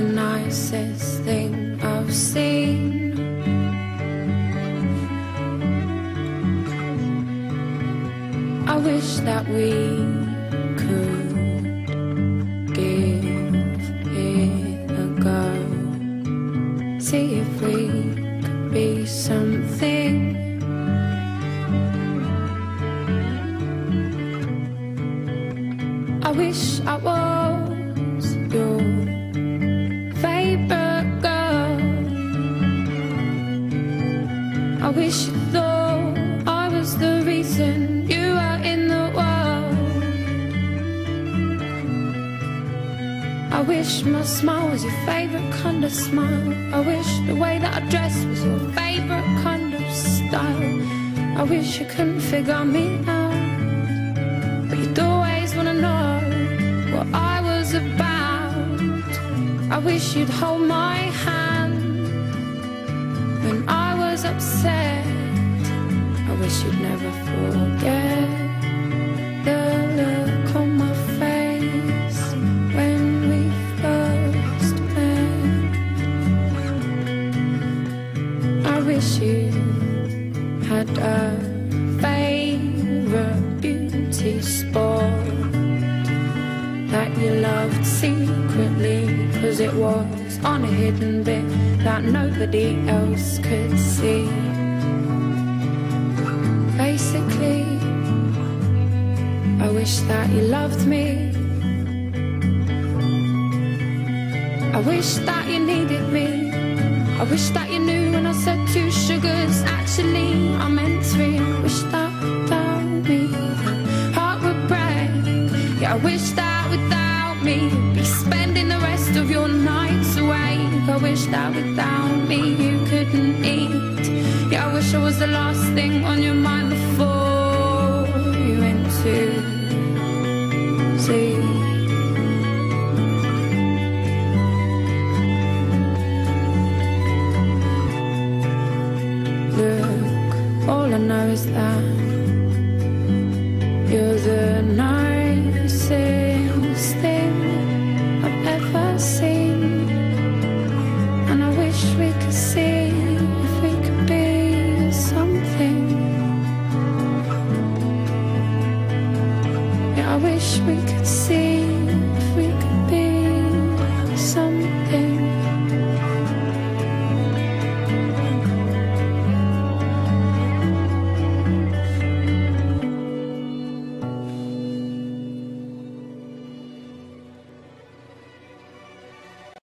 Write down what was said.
nicest thing I've seen. I wish that we could give it a go. See if we could be something. I wish I was wish you thought I was the reason you were in the world. I wish my smile was your favorite kind of smile. I wish the way that I dress was your favorite kind of style. I wish you couldn't figure me out. But you'd always wanna know what I was about. I wish you'd hold my hand was upset. I wish you'd never forget the look on my face when we first met. I wish you had a favorite beauty spot that you loved secretly Cause it was on a hidden bit that nobody else could see. Basically, I wish that you loved me. I wish that you needed me. I wish that you knew when I said two sugars Actually, I meant three. I wish that without me heart would break. Yeah, I wish that without me You'd be spending the rest of your I wish that without me you couldn't eat. Yeah, I wish I was the last thing on your mind before you went to sleep Look, all I know is that wish we could see